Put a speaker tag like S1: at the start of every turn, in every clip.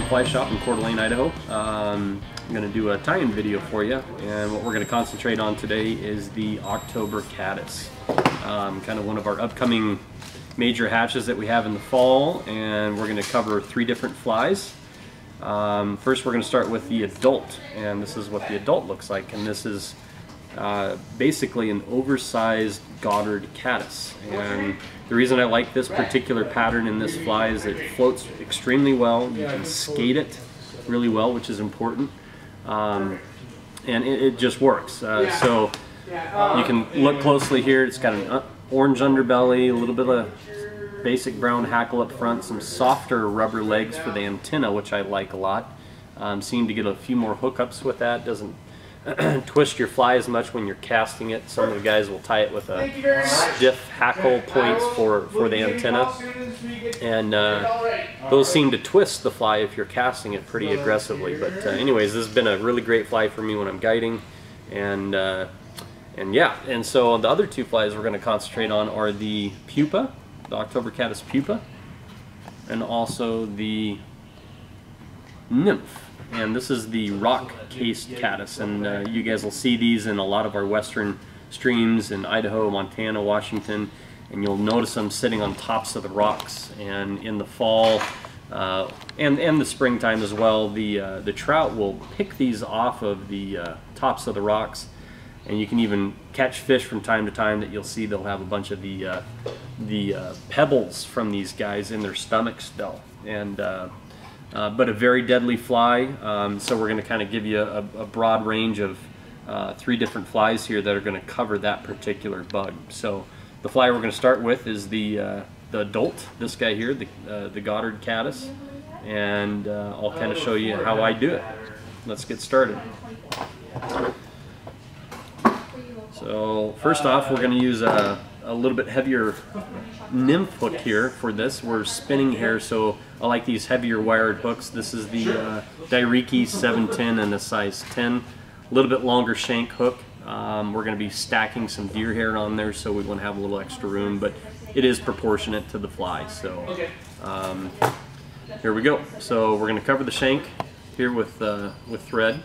S1: Fly Shop in Coeur d'Alene, Idaho. Um, I'm going to do a tie-in video for you, and what we're going to concentrate on today is the October Caddis. Um, kind of one of our upcoming major hatches that we have in the fall, and we're going to cover three different flies. Um, first, we're going to start with the adult, and this is what the adult looks like, and this is uh, basically an oversized Goddard caddis. And the reason I like this particular pattern in this fly is it floats extremely well. You can skate it really well, which is important. Um, and it, it, just works. Uh, so you can look closely here. It's got an orange underbelly, a little bit of basic brown hackle up front, some softer rubber legs for the antenna, which I like a lot. Um, seem to get a few more hookups with that. Doesn't twist your fly as much when you're casting it. Some of the guys will tie it with a stiff hackle points for, for the antenna. And uh, those seem to twist the fly if you're casting it pretty aggressively. But uh, anyways, this has been a really great fly for me when I'm guiding. And, uh, and yeah, and so the other two flies we're going to concentrate on are the pupa, the October caddis pupa, and also the nymph and this is the rock cased caddis and uh, you guys will see these in a lot of our western streams in Idaho, Montana, Washington and you'll notice them sitting on tops of the rocks. And in the fall uh, and, and the springtime as well the, uh, the trout will pick these off of the uh, tops of the rocks. And you can even catch fish from time to time that you'll see they'll have a bunch of the, uh, the uh, pebbles from these guys in their stomachs still and uh, but a very deadly fly. Um, so we're going to kind of give you a, a broad range of uh, three different flies here that are going to cover that particular bug. So the fly we're going to start with is the uh, the adult, this guy here, the, uh, the Goddard caddis, and uh, I'll kind of show you how I do it. Let's get started. So first off, we're going to use a, a little bit heavier nymph hook here for this. We're spinning here, so I like these heavier wired hooks. This is the uh, Dai-Riki 710 and a size 10. A little bit longer shank hook. Um, we're going to be stacking some deer hair on there, so we want to have a little extra room, but it is proportionate to the fly. So um, here we go. So we're going to cover the shank here with, uh, with thread.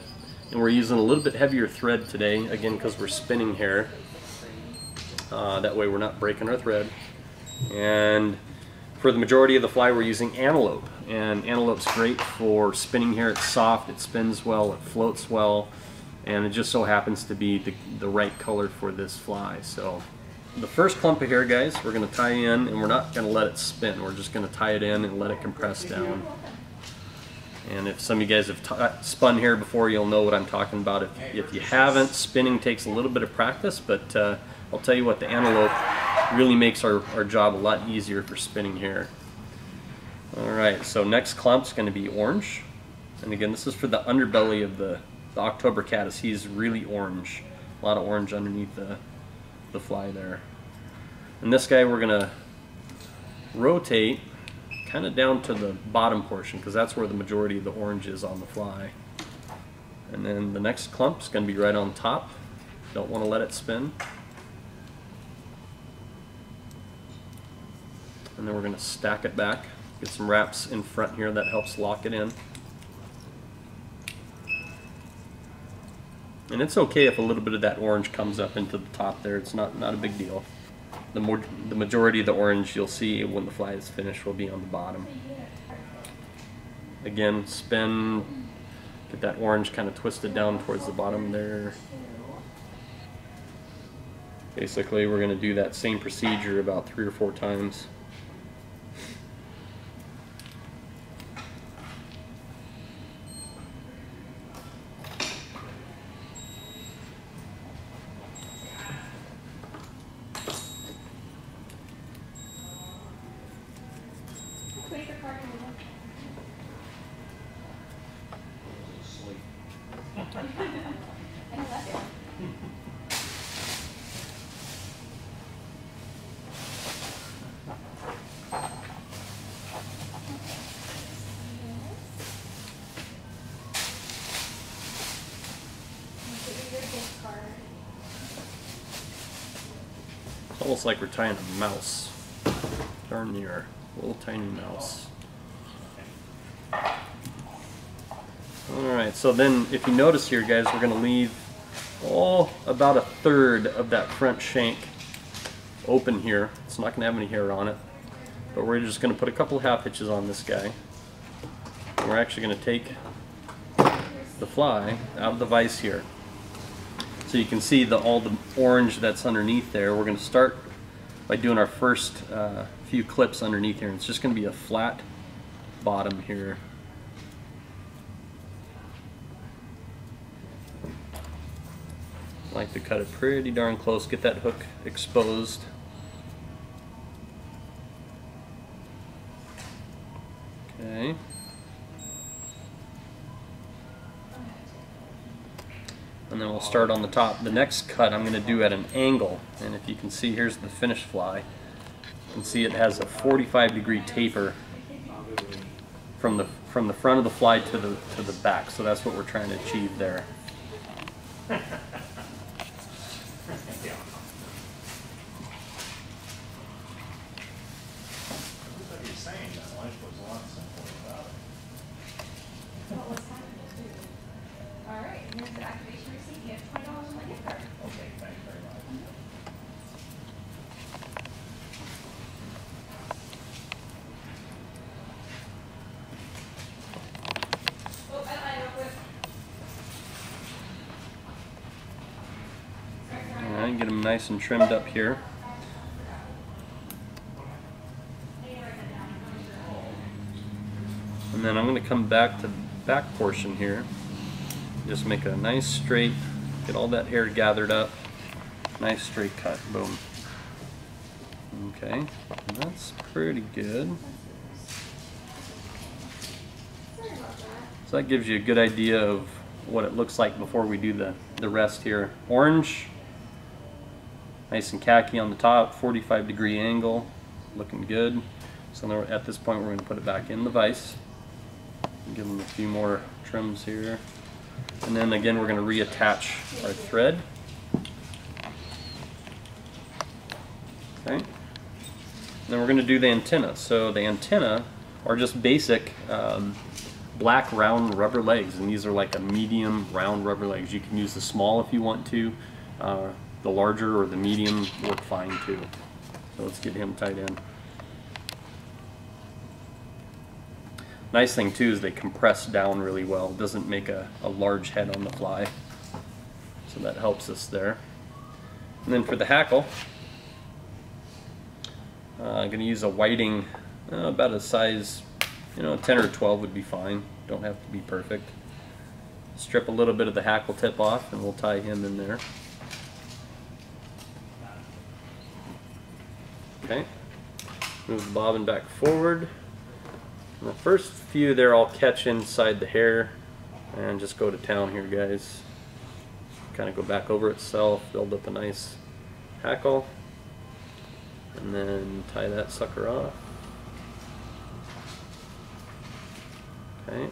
S1: And we're using a little bit heavier thread today, again, because we're spinning hair. Uh, that way we're not breaking our thread. And for the majority of the fly we're using antelope and antelope's great for spinning hair. It's soft, it spins well, it floats well and it just so happens to be the, the right color for this fly. So the first clump of hair guys we're going to tie in and we're not going to let it spin. We're just going to tie it in and let it compress down. And if some of you guys have spun hair before, you'll know what I'm talking about. If, if you haven't, spinning takes a little bit of practice, but uh, I'll tell you what, the antelope really makes our, our job a lot easier for spinning hair. Alright, so next clump is going to be orange. And again, this is for the underbelly of the, the October caddis. He's really orange. A lot of orange underneath the, the fly there. And this guy we're going to rotate kind of down to the bottom portion because that's where the majority of the orange is on the fly. And then the next clump is going to be right on top. Don't want to let it spin. And then we're going to stack it back. Get some wraps in front here that helps lock it in. And it's okay if a little bit of that orange comes up into the top there. It's not, not a big deal. The, more, the majority of the orange you'll see when the fly is finished will be on the bottom. Again, spin, get that orange kind of twisted down towards the bottom there. Basically, we're going to do that same procedure about three or four times. Almost like we're tying a mouse. Darn near. A little tiny mouse. Alright, so then if you notice here guys, we're going to leave all about a third of that front shank open here. It's not going to have any hair on it. But we're just going to put a couple half hitches on this guy. We're actually going to take the fly out of the vise here. So you can see the all the orange that's underneath there. We're going to start by doing our first uh, few clips underneath here. It's just going to be a flat bottom here. Like to cut it pretty darn close, get that hook exposed. Okay. And then we'll start on the top. The next cut I'm going to do at an angle. And if you can see, here's the finished fly. You can see it has a 45 degree taper from the from the front of the fly to the to the back. So that's what we're trying to achieve there. get them nice and trimmed up here. And then I'm going to come back to the back portion here. Just make a nice straight, get all that hair gathered up. Nice straight cut, boom. Okay, that's pretty good. So that gives you a good idea of what it looks like before we do the, the rest here. Orange, nice and khaki on the top, 45 degree angle, looking good. So now at this point we're going to put it back in the vise. Give them a few more trims here. And then again we're going to reattach our thread. Okay. And then we're going to do the antenna. So the antenna are just basic um, black round rubber legs and these are like a medium round rubber legs. You can use the small if you want to. Uh, the larger or the medium work fine too. So let's get him tied in. Nice thing too is they compress down really well. Doesn't make a, a large head on the fly. So that helps us there. And then for the hackle, uh, I'm going to use a whiting uh, about a size you know, 10 or 12 would be fine. Don't have to be perfect. Strip a little bit of the hackle tip off and we'll tie him in there. Okay. Move the bobbin back forward. And the first few there I'll catch inside the hair and just go to town here guys. Kind of go back over itself, build up a nice hackle and then tie that sucker off. Okay.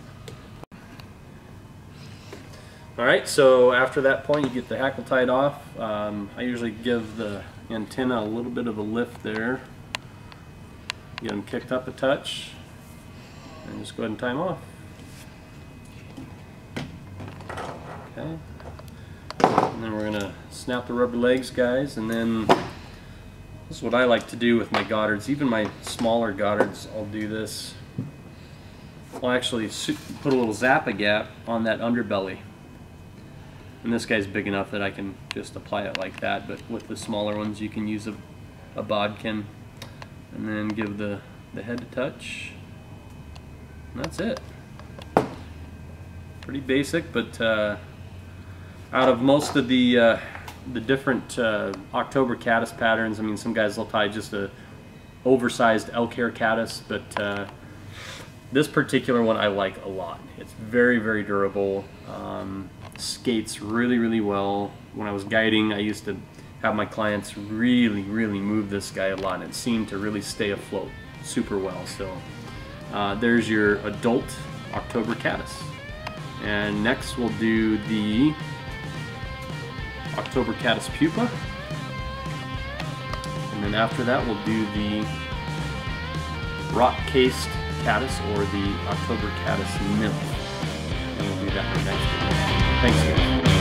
S1: Alright, so after that point you get the hackle tied off. Um, I usually give the antenna a little bit of a lift there. Get them kicked up a touch and just go ahead and them off. Okay. And then we're going to snap the rubber legs guys and then this is what I like to do with my Goddards. Even my smaller Goddards I'll do this I'll actually put a little Zap-A-Gap on that underbelly. And this guy's big enough that I can just apply it like that, but with the smaller ones you can use a, a bodkin and then give the, the head a touch. And that's it. Pretty basic, but uh, out of most of the uh, the different uh, October caddis patterns, I mean some guys will tie just a oversized elk hair caddis, but uh, this particular one I like a lot. It's very, very durable. Um, skates really, really well. When I was guiding, I used to have my clients really, really move this guy a lot. And it seemed to really stay afloat super well. So uh, there's your adult October caddis. And next we'll do the October caddis pupa. And then after that we'll do the rock cased caddis or the October caddis nymph and we'll be back next week. Thanks, guys.